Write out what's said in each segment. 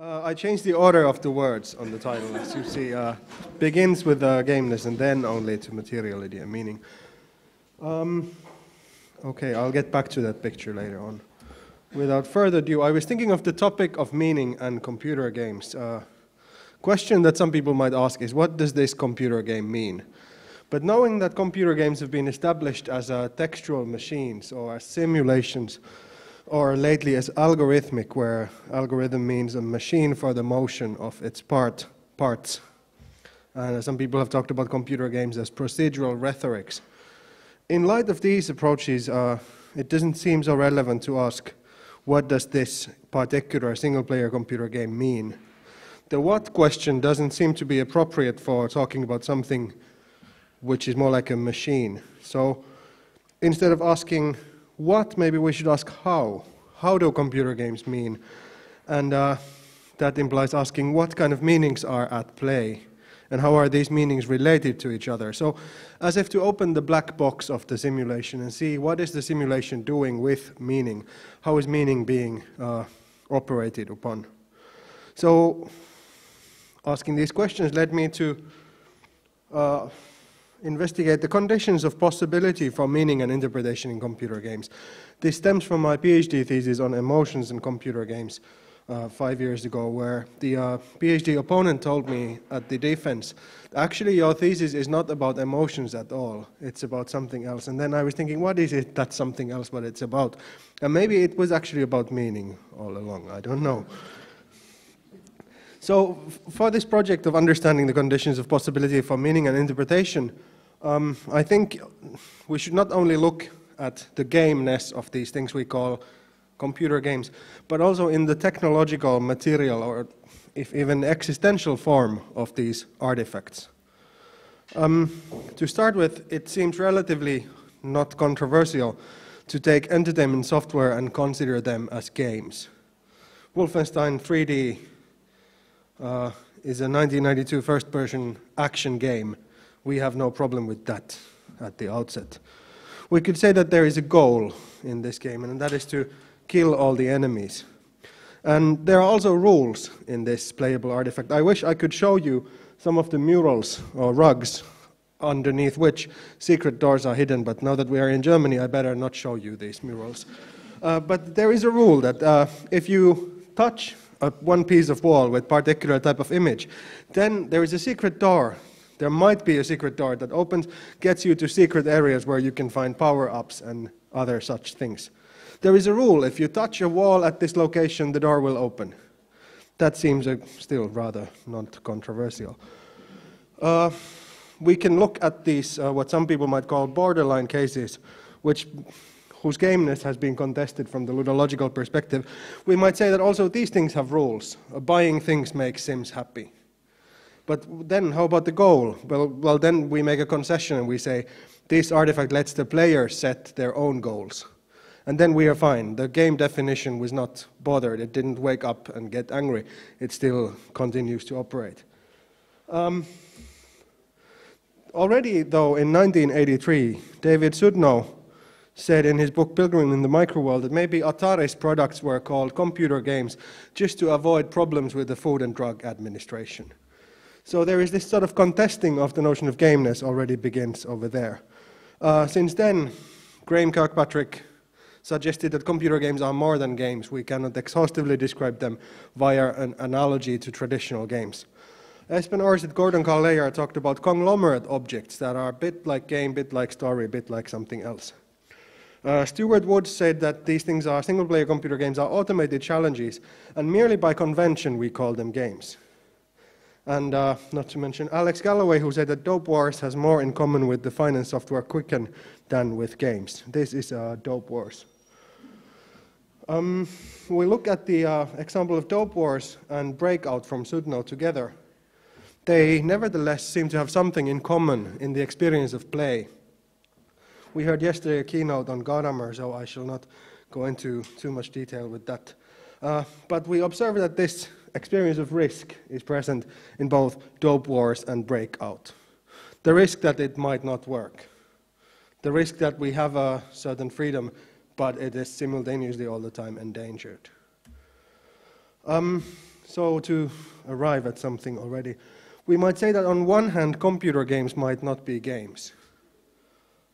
Uh, I changed the order of the words on the title, as you see. Uh, begins with uh, gameness and then only to materiality and meaning. Um, okay, I'll get back to that picture later on. Without further ado, I was thinking of the topic of meaning and computer games. Uh, question that some people might ask is, what does this computer game mean? But knowing that computer games have been established as uh, textual machines or as simulations, or lately as algorithmic, where algorithm means a machine for the motion of its part, parts. And some people have talked about computer games as procedural rhetorics. In light of these approaches, uh, it doesn't seem so relevant to ask what does this particular single-player computer game mean? The what question doesn't seem to be appropriate for talking about something which is more like a machine. So instead of asking what, maybe we should ask how. How do computer games mean? And uh, that implies asking what kind of meanings are at play and how are these meanings related to each other. So as if to open the black box of the simulation and see what is the simulation doing with meaning, how is meaning being uh, operated upon. So asking these questions led me to uh, investigate the conditions of possibility for meaning and interpretation in computer games. This stems from my PhD thesis on emotions in computer games uh, five years ago, where the uh, PhD opponent told me at the defense, actually, your thesis is not about emotions at all. It's about something else. And then I was thinking, what is it that's something else what it's about? And maybe it was actually about meaning all along. I don't know. So, for this project of understanding the conditions of possibility for meaning and interpretation, um, I think we should not only look at the gameness of these things we call computer games, but also in the technological material or if even existential form of these artifacts. Um, to start with, it seems relatively not controversial to take entertainment software and consider them as games. Wolfenstein 3D uh, is a 1992 first-person action game. We have no problem with that at the outset. We could say that there is a goal in this game, and that is to kill all the enemies. And there are also rules in this playable artifact. I wish I could show you some of the murals or rugs underneath which secret doors are hidden, but now that we are in Germany, I better not show you these murals. Uh, but there is a rule that uh, if you touch a, one piece of wall with particular type of image, then there is a secret door. There might be a secret door that opens, gets you to secret areas where you can find power-ups and other such things. There is a rule, if you touch a wall at this location, the door will open. That seems uh, still rather not controversial. Uh, we can look at these, uh, what some people might call borderline cases, which, whose gameness has been contested from the ludological perspective. We might say that also these things have rules. Buying things makes Sims happy. But then how about the goal? Well, well, then we make a concession and we say this artifact lets the player set their own goals. And then we are fine. The game definition was not bothered. It didn't wake up and get angry. It still continues to operate. Um, already, though, in 1983, David Sudnow said in his book Pilgrim in the Microworld that maybe Atari's products were called computer games just to avoid problems with the Food and Drug Administration. So there is this sort of contesting of the notion of gameness already begins over there. Uh, since then, Graham Kirkpatrick suggested that computer games are more than games. We cannot exhaustively describe them via an analogy to traditional games. Espen Aarseth, Gordon Carr talked about conglomerate objects that are a bit like game, bit like story, bit like something else. Uh, Stewart Woods said that these things are single-player computer games are automated challenges, and merely by convention we call them games. And uh, not to mention Alex Galloway, who said that Dope Wars has more in common with the finance software Quicken than with games. This is uh, Dope Wars. Um, we look at the uh, example of Dope Wars and Breakout from Sudnow together. They nevertheless seem to have something in common in the experience of play. We heard yesterday a keynote on Gadamer, so I shall not go into too much detail with that. Uh, but we observe that this experience of risk is present in both Dope Wars and Breakout. The risk that it might not work. The risk that we have a certain freedom but it is simultaneously all the time endangered. Um, so to arrive at something already, we might say that on one hand, computer games might not be games.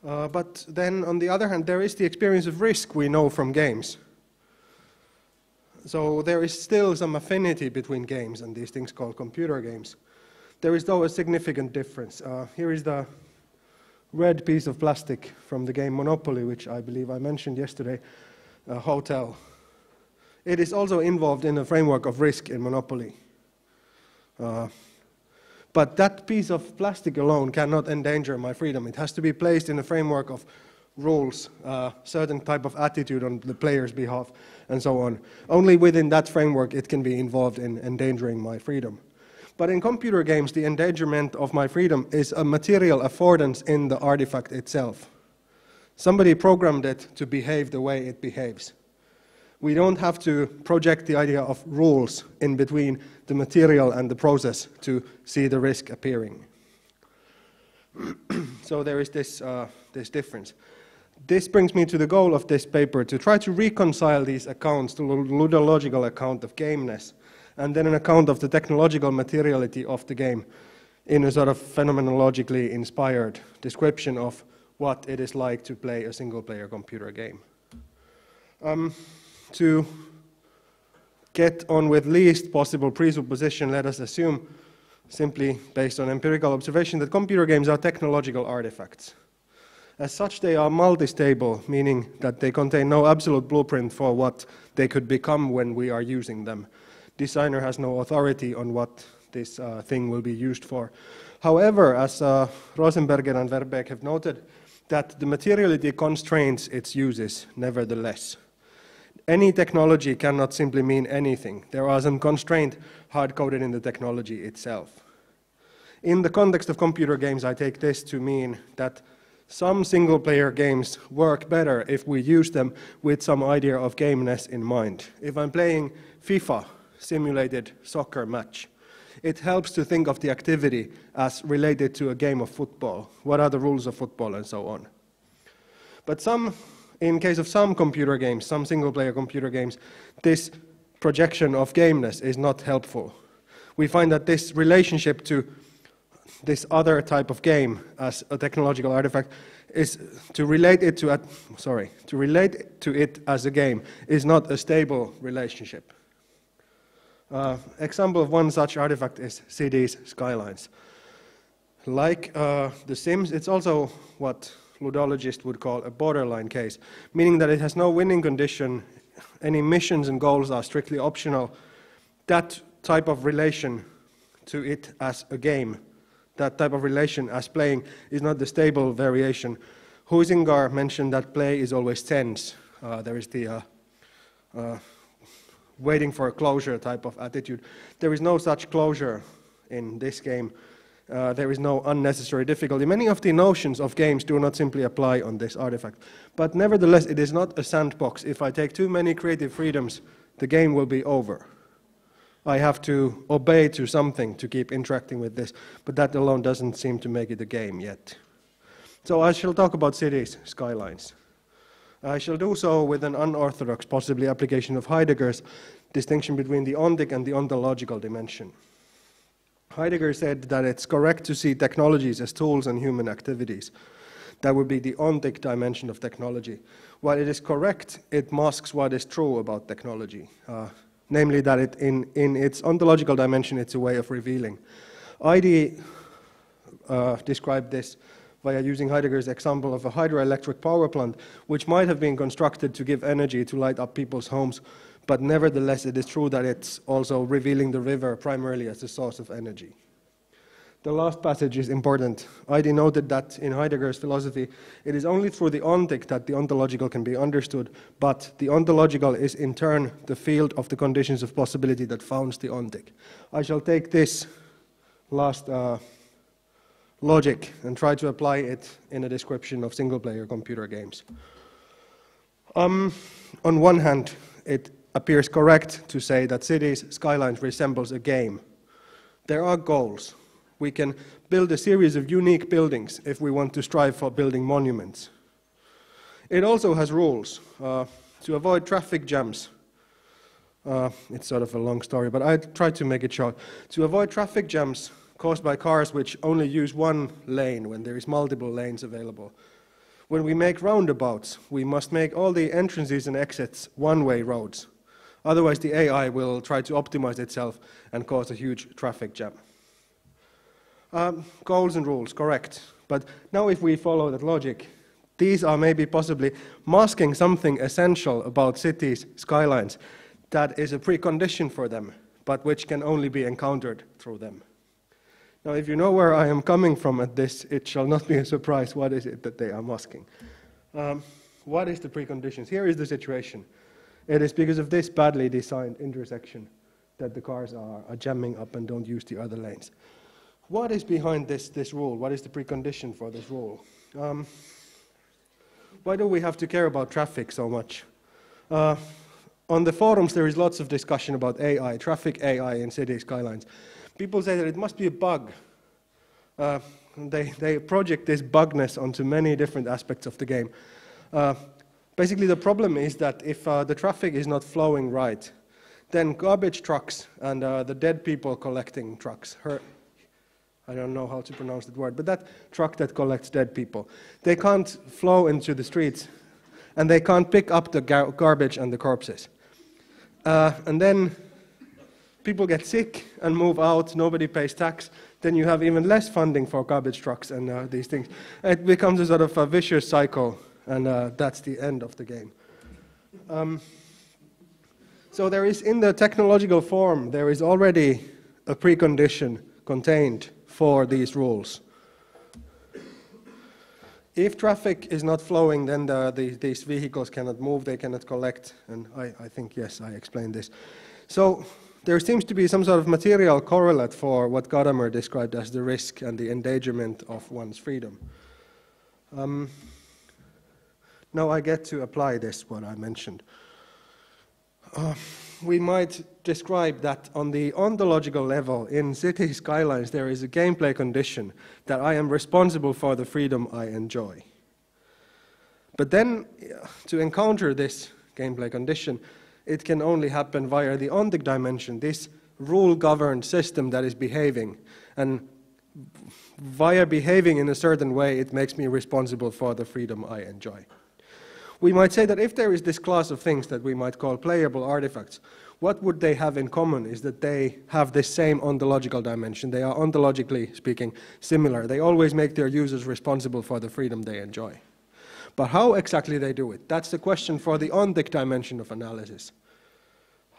Uh, but then on the other hand, there is the experience of risk we know from games. So there is still some affinity between games and these things called computer games. There is though a significant difference. Uh, here is the red piece of plastic from the game Monopoly, which I believe I mentioned yesterday, a hotel. It is also involved in a framework of risk in Monopoly. But that piece of plastic alone cannot endanger my freedom. It has to be placed in a framework of rules, uh, certain type of attitude on the player's behalf, and so on. Only within that framework it can be involved in endangering my freedom. But in computer games, the endangerment of my freedom is a material affordance in the artifact itself. Somebody programmed it to behave the way it behaves. We don't have to project the idea of rules in between the material and the process to see the risk appearing. so there is this, uh, this difference. This brings me to the goal of this paper, to try to reconcile these accounts a ludological account of gameness and then an account of the technological materiality of the game in a sort of phenomenologically inspired description of what it is like to play a single player computer game. Um, to get on with least possible presupposition, let us assume, simply based on empirical observation, that computer games are technological artifacts. As such, they are multi-stable, meaning that they contain no absolute blueprint for what they could become when we are using them designer has no authority on what this uh, thing will be used for. However, as uh, Rosenberger and Verbeek have noted, that the materiality constrains its uses nevertheless. Any technology cannot simply mean anything. There are some constraints hard-coded in the technology itself. In the context of computer games, I take this to mean that some single-player games work better if we use them with some idea of gameness in mind. If I'm playing FIFA, simulated soccer match. It helps to think of the activity as related to a game of football. What are the rules of football and so on. But some, in case of some computer games, some single player computer games, this projection of gameness is not helpful. We find that this relationship to this other type of game as a technological artifact is to relate it to a, sorry to relate to it as a game is not a stable relationship. Uh, example of one such artifact is Cities Skylines. Like uh, The Sims, it's also what ludologists would call a borderline case, meaning that it has no winning condition, any missions and goals are strictly optional. That type of relation to it as a game, that type of relation as playing, is not the stable variation. Huizinga mentioned that play is always tense. Uh, there is the uh, uh waiting for a closure type of attitude. There is no such closure in this game. Uh, there is no unnecessary difficulty. Many of the notions of games do not simply apply on this artifact. But nevertheless, it is not a sandbox. If I take too many creative freedoms, the game will be over. I have to obey to something to keep interacting with this, but that alone doesn't seem to make it a game yet. So I shall talk about cities, skylines. I shall do so with an unorthodox, possibly application of Heidegger's distinction between the ontic and the ontological dimension. Heidegger said that it's correct to see technologies as tools and human activities. That would be the ontic dimension of technology. While it is correct, it masks what is true about technology, uh, namely that it, in, in its ontological dimension, it's a way of revealing. Heidi uh, described this via using Heidegger's example of a hydroelectric power plant, which might have been constructed to give energy to light up people's homes, but nevertheless it is true that it's also revealing the river primarily as a source of energy. The last passage is important. I denoted that in Heidegger's philosophy, it is only through the ontic that the ontological can be understood, but the ontological is in turn the field of the conditions of possibility that founds the ontic. I shall take this last uh, logic and try to apply it in a description of single-player computer games. Um, on one hand, it appears correct to say that cities skylines resembles a game. There are goals. We can build a series of unique buildings if we want to strive for building monuments. It also has rules uh, to avoid traffic jams. Uh, it's sort of a long story, but I tried to make it short. To avoid traffic jams caused by cars which only use one lane when there is multiple lanes available, when we make roundabouts, we must make all the entrances and exits one-way roads. Otherwise, the AI will try to optimize itself and cause a huge traffic jam. Um, goals and rules, correct. But now if we follow that logic, these are maybe possibly masking something essential about cities' skylines that is a precondition for them, but which can only be encountered through them. Now, if you know where I am coming from at this, it shall not be a surprise what is it that they are masking. Um, what is the preconditions? Here is the situation. It is because of this badly designed intersection that the cars are, are jamming up and don't use the other lanes. What is behind this, this rule? What is the precondition for this rule? Um, why do we have to care about traffic so much? Uh, on the forums, there is lots of discussion about AI, traffic AI in city skylines. People say that it must be a bug. Uh, they, they project this bugness onto many different aspects of the game. Uh, basically, the problem is that if uh, the traffic is not flowing right, then garbage trucks and uh, the dead people collecting trucks, her, I don't know how to pronounce that word, but that truck that collects dead people, they can't flow into the streets and they can't pick up the gar garbage and the corpses. Uh, and then people get sick and move out, nobody pays tax, then you have even less funding for garbage trucks and uh, these things. It becomes a sort of a vicious cycle, and uh, that's the end of the game. Um, so there is, in the technological form, there is already a precondition contained for these rules. If traffic is not flowing, then the, the, these vehicles cannot move, they cannot collect, and I, I think, yes, I explained this. So there seems to be some sort of material correlate for what Gadamer described as the risk and the endangerment of one's freedom. Um, now I get to apply this, what I mentioned. Uh, we might describe that on the ontological level in city skylines there is a gameplay condition that I am responsible for the freedom I enjoy. But then to encounter this gameplay condition, it can only happen via the ontic dimension, this rule-governed system that is behaving. And via behaving in a certain way, it makes me responsible for the freedom I enjoy. We might say that if there is this class of things that we might call playable artifacts, what would they have in common is that they have the same ontological dimension. They are ontologically speaking similar. They always make their users responsible for the freedom they enjoy. But how exactly they do it, that's the question for the ontic dimension of analysis.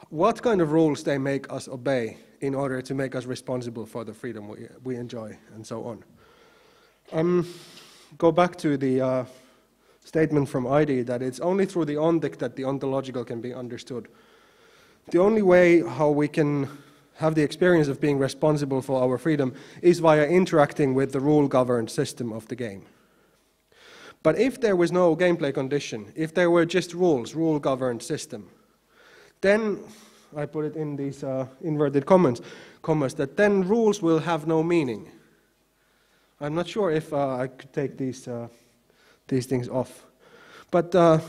What kind of rules they make us obey in order to make us responsible for the freedom we, we enjoy and so on. Um, go back to the uh, statement from Ihde that it's only through the ontic that the ontological can be understood. The only way how we can have the experience of being responsible for our freedom is via interacting with the rule-governed system of the game. But if there was no gameplay condition, if there were just rules, rule-governed system, then, I put it in these uh, inverted commas, commas, that then rules will have no meaning. I'm not sure if uh, I could take these uh, these things off. But uh,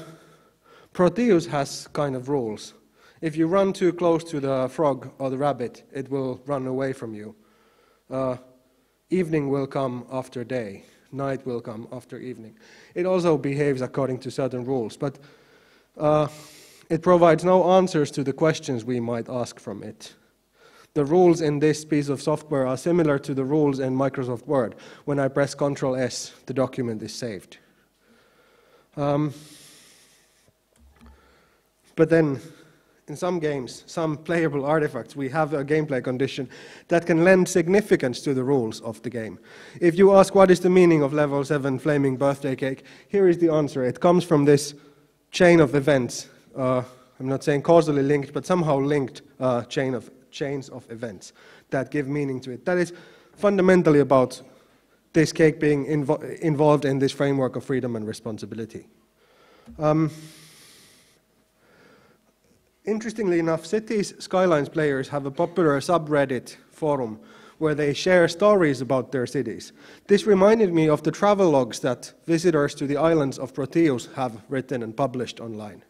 Proteus has kind of rules. If you run too close to the frog or the rabbit, it will run away from you. Uh, evening will come after day. Night will come after evening. It also behaves according to certain rules, but uh, it provides no answers to the questions we might ask from it. The rules in this piece of software are similar to the rules in Microsoft Word. When I press Ctrl S, the document is saved. Um, but then, in some games, some playable artifacts, we have a gameplay condition that can lend significance to the rules of the game. If you ask what is the meaning of level 7 flaming birthday cake, here is the answer. It comes from this chain of events. Uh, I'm not saying causally linked, but somehow linked uh, chain of, chains of events that give meaning to it. That is fundamentally about this cake being invo involved in this framework of freedom and responsibility. Um, interestingly enough, Cities Skylines players have a popular subreddit forum where they share stories about their cities. This reminded me of the travel logs that visitors to the islands of Proteus have written and published online.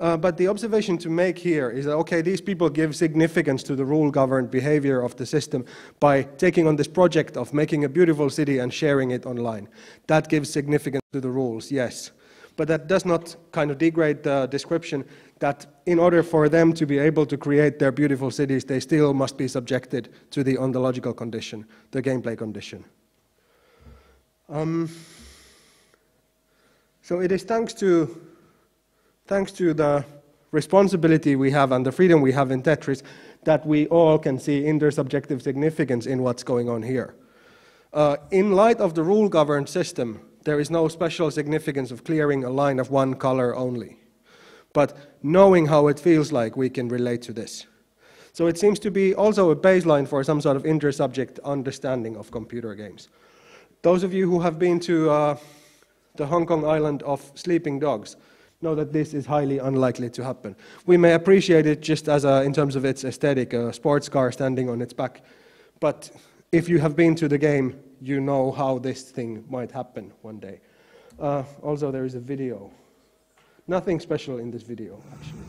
Uh, but the observation to make here is that, okay, these people give significance to the rule-governed behavior of the system by taking on this project of making a beautiful city and sharing it online. That gives significance to the rules, yes. But that does not kind of degrade the description that in order for them to be able to create their beautiful cities, they still must be subjected to the ontological condition, the gameplay condition. Um, so it is thanks to thanks to the responsibility we have and the freedom we have in Tetris, that we all can see intersubjective significance in what's going on here. Uh, in light of the rule-governed system, there is no special significance of clearing a line of one color only. But knowing how it feels like, we can relate to this. So it seems to be also a baseline for some sort of intersubject understanding of computer games. Those of you who have been to uh, the Hong Kong island of sleeping dogs know that this is highly unlikely to happen. We may appreciate it just as a, in terms of its aesthetic, a sports car standing on its back, but if you have been to the game, you know how this thing might happen one day. Uh, also, there is a video. Nothing special in this video, actually.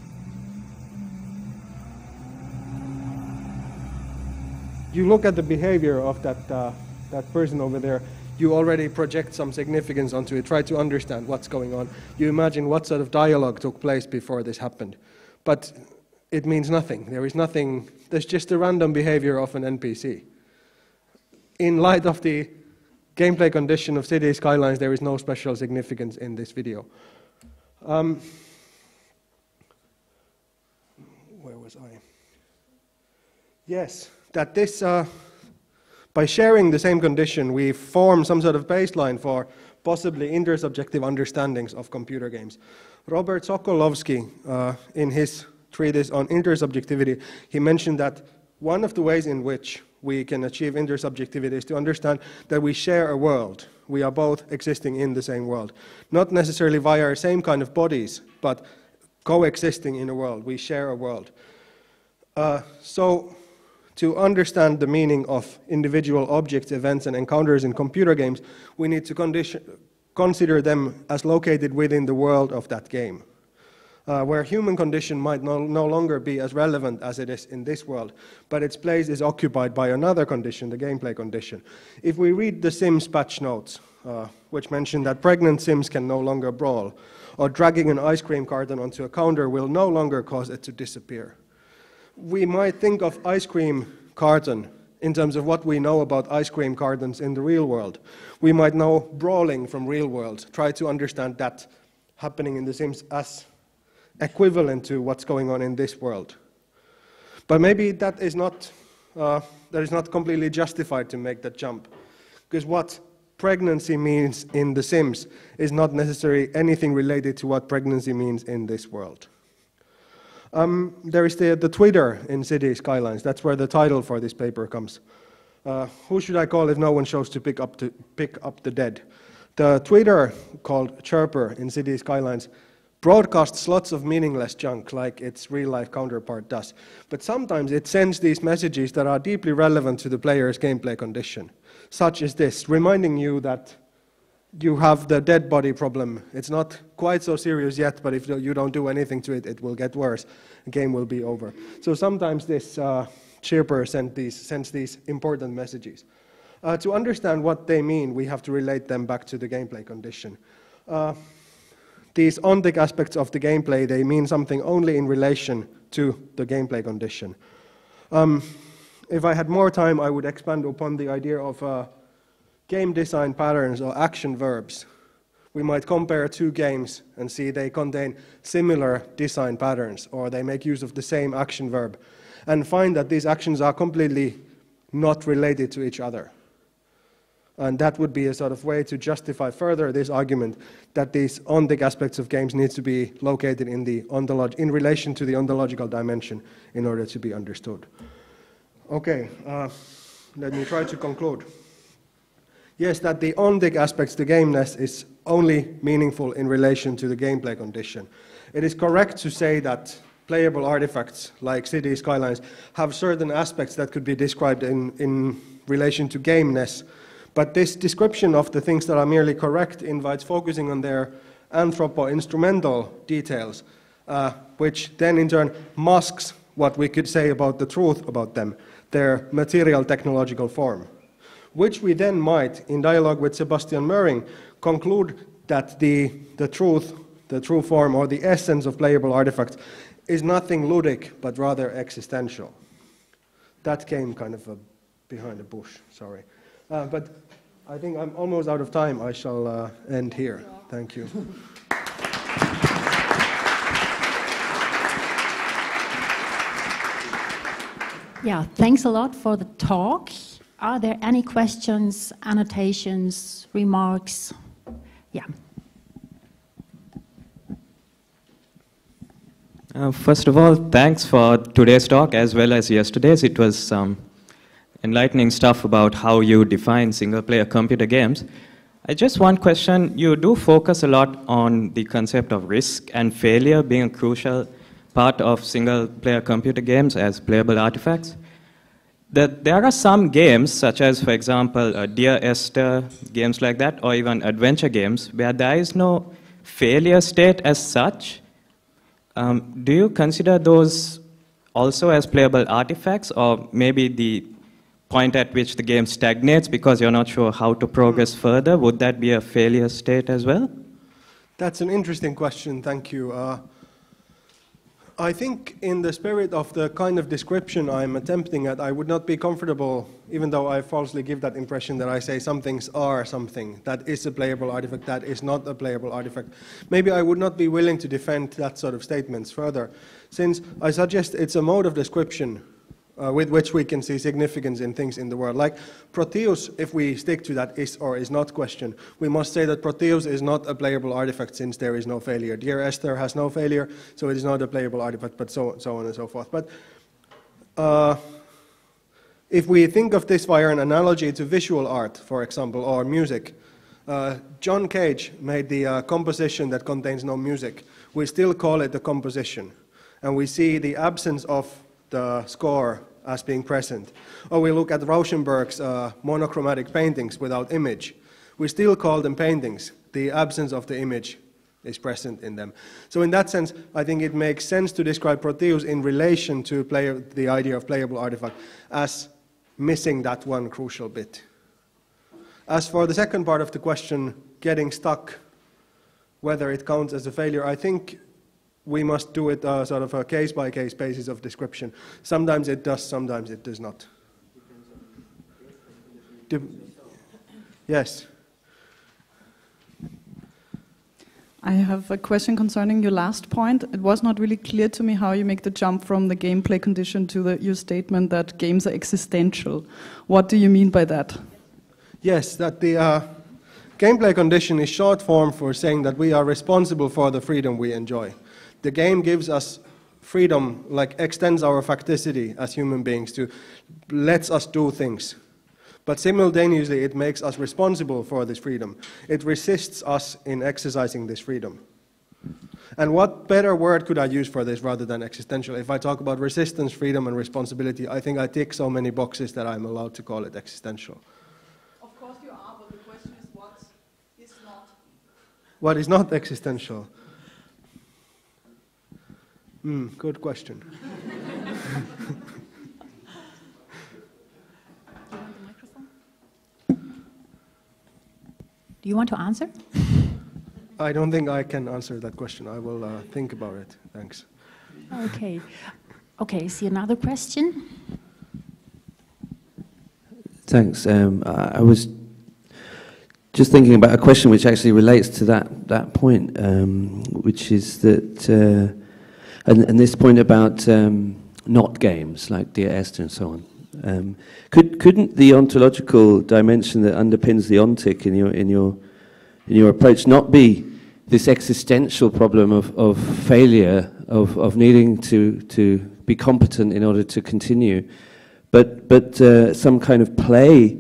You look at the behavior of that, uh, that person over there, you already project some significance onto it, try to understand what's going on. You imagine what sort of dialogue took place before this happened. But it means nothing. There is nothing, there's just a random behavior of an NPC. In light of the gameplay condition of City Skylines, there is no special significance in this video. Um, where was I? Yes, that this uh, by sharing the same condition, we form some sort of baseline for possibly intersubjective understandings of computer games. Robert Sokolowski, uh, in his treatise on intersubjectivity, he mentioned that one of the ways in which we can achieve intersubjectivity is to understand that we share a world. We are both existing in the same world. Not necessarily via our same kind of bodies, but coexisting in a world. We share a world. Uh, so to understand the meaning of individual objects, events, and encounters in computer games, we need to condition, consider them as located within the world of that game. Uh, where human condition might no, no, longer be as relevant as it is in this world, but its place is occupied by another condition, the gameplay condition. If we read the Sims patch notes, uh, which mention that pregnant Sims can no longer brawl, or dragging an ice cream carton onto a counter will no longer cause it to disappear we might think of ice cream carton in terms of what we know about ice cream cartons in the real world. We might know brawling from real world, try to understand that happening in The Sims as equivalent to what's going on in this world. But maybe that is not, uh, that is not completely justified to make that jump. Because what pregnancy means in The Sims is not necessarily anything related to what pregnancy means in this world. Um, there is the, the Twitter in City Skylines. That's where the title for this paper comes. Uh, who should I call if no one shows to pick up, to pick up the dead? The Twitter called Chirper in City Skylines broadcasts lots of meaningless junk like its real life counterpart does. But sometimes it sends these messages that are deeply relevant to the player's gameplay condition, such as this, reminding you that you have the dead body problem. It's not quite so serious yet, but if you don't do anything to it, it will get worse. The game will be over. So sometimes this uh, chirper send these, sends these important messages. Uh, to understand what they mean, we have to relate them back to the gameplay condition. Uh, these ontic aspects of the gameplay, they mean something only in relation to the gameplay condition. Um, if I had more time, I would expand upon the idea of uh, game design patterns or action verbs. We might compare two games and see they contain similar design patterns or they make use of the same action verb and find that these actions are completely not related to each other. And that would be a sort of way to justify further this argument that these ontic aspects of games need to be located in, the ontolog- in relation to the ontological dimension in order to be understood. Okay, uh, let me try to conclude. Yes, that the ontic aspects, the gameness, is only meaningful in relation to the gameplay condition. It is correct to say that playable artifacts like city skylines have certain aspects that could be described in, in relation to gameness, but this description of the things that are merely correct invites focusing on their anthropo-instrumental details uh, which then in turn masks what we could say about the truth about them, their material technological form, which we then might, in dialogue with Sebastian Möring, conclude that the, the truth, the true form or the essence of playable artifacts is nothing ludic, but rather existential. That came kind of a, behind the bush, sorry. Uh, but I think I'm almost out of time. I shall uh, end here. Thank you. Yeah, thanks a lot for the talk. Are there any questions, annotations, remarks? Yeah. Uh, first of all, thanks for today's talk as well as yesterday's. It was um, enlightening stuff about how you define single-player computer games. I just one question. You do focus a lot on the concept of risk and failure being a crucial part of single-player computer games as playable artifacts. That there are some games, such as, for example, uh, Dear Esther, games like that, or even adventure games, where there is no failure state as such. Um, do you consider those also as playable artifacts, or maybe the point at which the game stagnates because you're not sure how to progress further? Would that be a failure state as well? That's an interesting question, thank you. Uh, I think in the spirit of the kind of description I'm attempting at, I would not be comfortable, even though I falsely give that impression that I say some things are something, that is a playable artifact, that is not a playable artifact. Maybe I would not be willing to defend that sort of statements further, since I suggest it's a mode of description uh, with which we can see significance in things in the world. Like Proteus, if we stick to that is or is not question, we must say that Proteus is not a playable artifact since there is no failure. Dear Esther has no failure, so it is not a playable artifact, but so, so on and so forth. But uh, if we think of this via an analogy to visual art, for example, or music, uh, John Cage made the uh, composition that contains no music. We still call it a composition. And we see the absence of the score as being present. Or we look at Rauschenberg's uh, monochromatic paintings without image. We still call them paintings. The absence of the image is present in them. So in that sense, I think it makes sense to describe Proteus in relation to play, the idea of playable artifact as missing that one crucial bit. As for the second part of the question, getting stuck, whether it counts as a failure, I think we must do it uh, sort of a case by case basis of description. Sometimes it does, sometimes it does not. Do, yes. I have a question concerning your last point. It was not really clear to me how you make the jump from the gameplay condition to the, your statement that games are existential. What do you mean by that? Yes, that the uh, gameplay condition is short form for saying that we are responsible for the freedom we enjoy. The game gives us freedom, like extends our facticity as human beings to lets us do things. But simultaneously, it makes us responsible for this freedom. It resists us in exercising this freedom. And what better word could I use for this rather than existential? If I talk about resistance, freedom, and responsibility, I think I tick so many boxes that I'm allowed to call it existential. Of course you are, but the question is what is not? What is not existential? Mm, good question. Do you want to answer? I don't think I can answer that question. I will uh, think about it. Thanks. Okay. Okay, see another question? Thanks. Um, I I was just thinking about a question which actually relates to that, that point, um, which is that, uh, and, and this point about um, not games like Dear Esther and so on. Um, could, couldn't the ontological dimension that underpins the ontic in your, in your, in your approach not be this existential problem of, of failure, of, of needing to, to be competent in order to continue, but, but uh, some kind of play,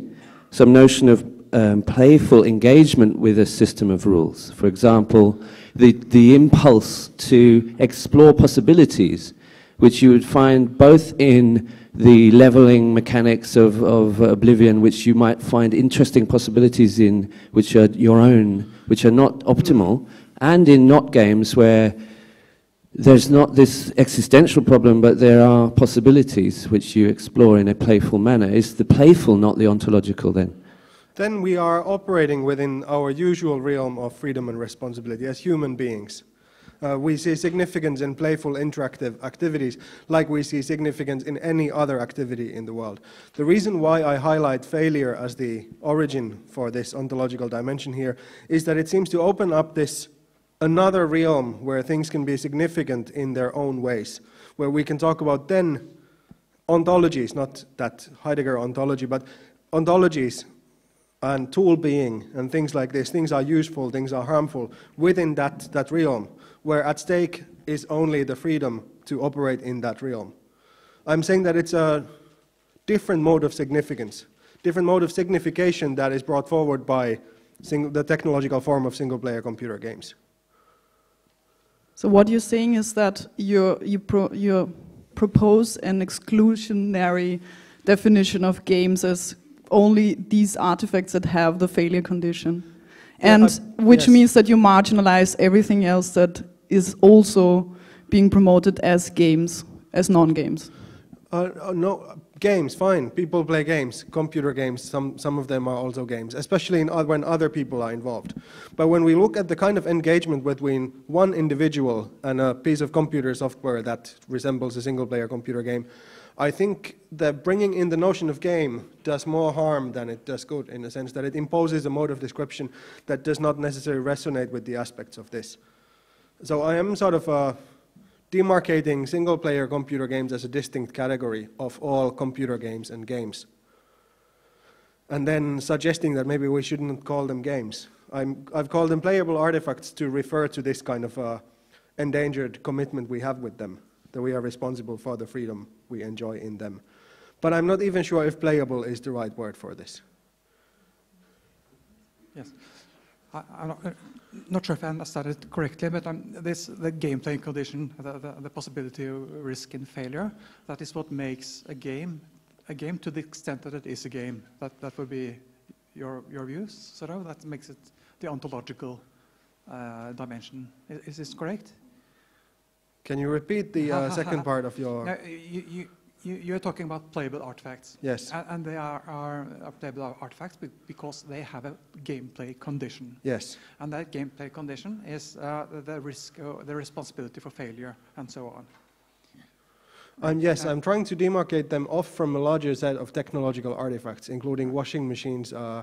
some notion of um, playful engagement with a system of rules. For example, the, the impulse to explore possibilities, which you would find both in the leveling mechanics of, of Oblivion, which you might find interesting possibilities in, which are your own, which are not optimal, and in not games where there's not this existential problem, but there are possibilities which you explore in a playful manner. Is the playful not the ontological then? Then we are operating within our usual realm of freedom and responsibility as human beings. Uh, we see significance in playful interactive activities like we see significance in any other activity in the world. The reason why I highlight failure as the origin for this ontological dimension here is that it seems to open up this another realm where things can be significant in their own ways, where we can talk about then ontologies, not that Heidegger ontology, but ontologies and tool being and things like this. Things are useful, things are harmful within that, that realm where at stake is only the freedom to operate in that realm. I'm saying that it's a different mode of significance, different mode of signification that is brought forward by the technological form of single-player computer games. So what you're saying is that you you pro, you propose an exclusionary definition of games as only these artifacts that have the failure condition, and yeah, which yes. means that you marginalize everything else that is also being promoted as games, as non-games? Uh, uh, no, games, fine. People play games, computer games. Some, some of them are also games, especially in, when other people are involved. But when we look at the kind of engagement between one individual and a piece of computer software that resembles a single-player computer game, I think that bringing in the notion of game does more harm than it does good in the sense that it imposes a mode of description that does not necessarily resonate with the aspects of this. So I am sort of uh, demarcating single-player computer games as a distinct category of all computer games and games. And then suggesting that maybe we shouldn't call them games. i have called them playable artifacts to refer to this kind of uh, endangered commitment we have with them, that we are responsible for the freedom we enjoy in them. But I'm not even sure if playable is the right word for this. Yes. I'm not sure if I understood it correctly, but um, this the gameplay condition, the, the, the, possibility of risk and failure, that is what makes a game a game to the extent that it is a game. That that would be your your views, sort of. That makes it the ontological uh, dimension. Is, is, this correct? Can you repeat the uh, second part of your? No, you, you, you, are talking about playable artifacts. Yes. And, and they are, are, playable artifacts because they have a gameplay condition. Yes. And that gameplay condition is uh, the risk, uh, the responsibility for failure, and so on. Um, yes, I'm trying to demarcate them off from a larger set of technological artifacts, including washing machines, uh,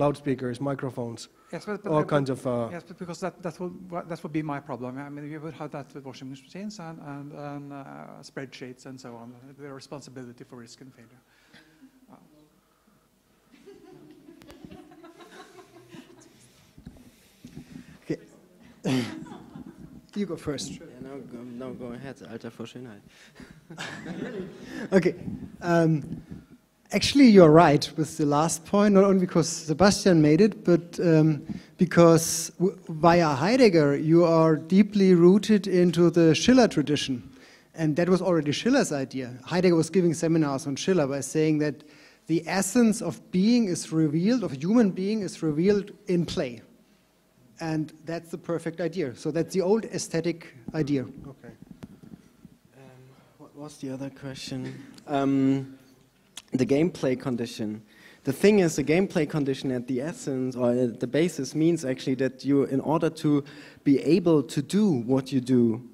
loudspeakers, microphones, yes, but, but all kinds of. Uh, yes, but because that that will that would be my problem. I mean, we would have that with washing machines and and, and uh, spreadsheets and so on. The responsibility for risk and failure. okay. you go first. Yeah, no, go, no, go ahead. Alter vor Schönheit. okay. Um, Actually, you're right with the last point, not only because Sebastian made it, but um, because via Heidegger, you are deeply rooted into the Schiller tradition. And that was already Schiller's idea. Heidegger was giving seminars on Schiller by saying that the essence of being is revealed, of human being is revealed in play. And that's the perfect idea. So that's the old aesthetic idea. Okay. Um, what was the other question? Um, the gameplay condition. The thing is, the gameplay condition at the essence or at the basis means actually that you, in order to be able to do what you do,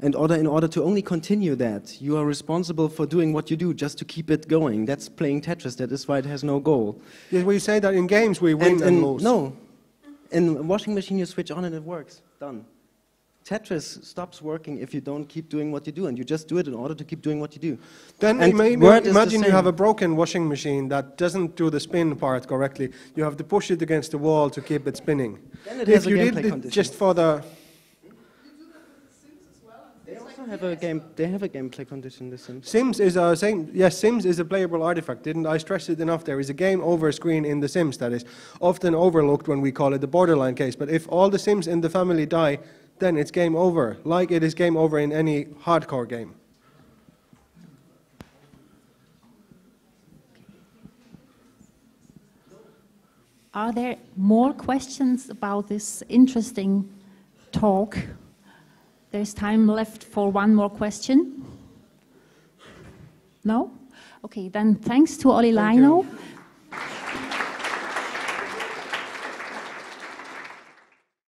and order, in order to only continue that, you are responsible for doing what you do just to keep it going. That's playing Tetris. That is why it has no goal. Yes, we say that in games we win and, and, and lose. No. In washing machine, you switch on and it works. Done. Tetris stops working if you don't keep doing what you do, and you just do it in order to keep doing what you do. Then imagine you have a broken washing machine that doesn't do the spin part correctly. You have to push it against the wall to keep it spinning. Then it if you did it just for the they also have a game. They have a gameplay condition. In the Sims. Sims is a same. Yes, Sims is a playable artifact. Didn't I stress it enough? There is a game over screen in the Sims that is often overlooked when we call it the borderline case. But if all the Sims in the family die, then it's game over, like it is game over in any hardcore game. Are there more questions about this interesting talk? there's time left for one more question. No? Okay, then thanks to Olli Thank you. Leino.